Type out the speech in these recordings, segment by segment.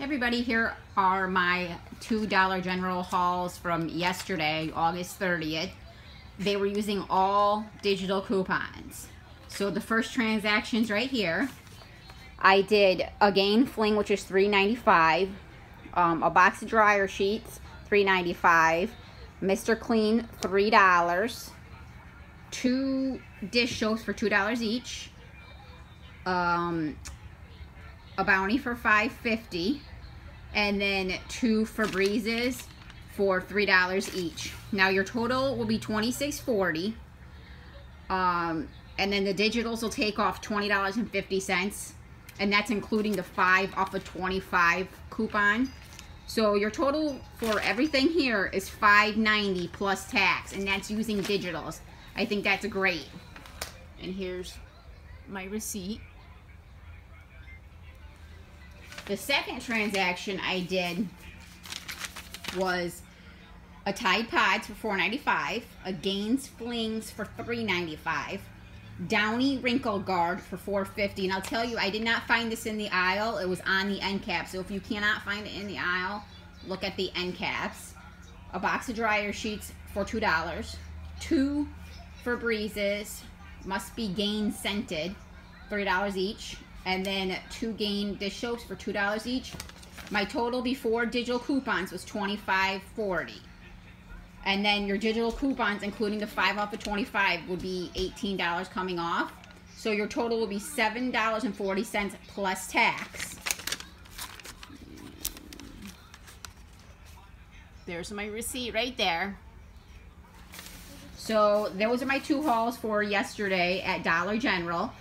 Everybody, here are my two Dollar General hauls from yesterday, August 30th. They were using all digital coupons. So the first transactions right here, I did a Gain Fling, which is $3.95, um, a box of dryer sheets, $3.95, Mr. Clean, $3, two dish soaps for $2 each, um, a bounty for 5.50 and then two Febrezes for $3 each. Now your total will be $26.40. Um, and then the digitals will take off $20.50 and that's including the 5 off a of 25 coupon. So your total for everything here is $5.90 plus tax and that's using digitals. I think that's great. And here's my receipt. The second transaction I did was a Tide Pods for $4.95, a Gains Flings for $3.95, Downy Wrinkle Guard for $4.50. And I'll tell you, I did not find this in the aisle. It was on the end cap. So if you cannot find it in the aisle, look at the end caps. A box of dryer sheets for $2. Two Febrezes, must be Gain scented, $3 each and then two gain dish soaps for $2 each. My total before digital coupons was $25.40. And then your digital coupons, including the 5 off of 25, would be $18 coming off. So your total will be $7.40 plus tax. There's my receipt right there. So those are my two hauls for yesterday at Dollar General.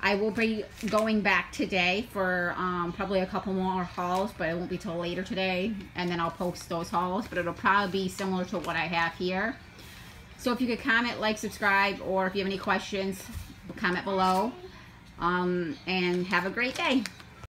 I will be going back today for um, probably a couple more hauls, but it won't be till later today. And then I'll post those hauls, but it'll probably be similar to what I have here. So if you could comment, like, subscribe, or if you have any questions, comment below. Um, and have a great day.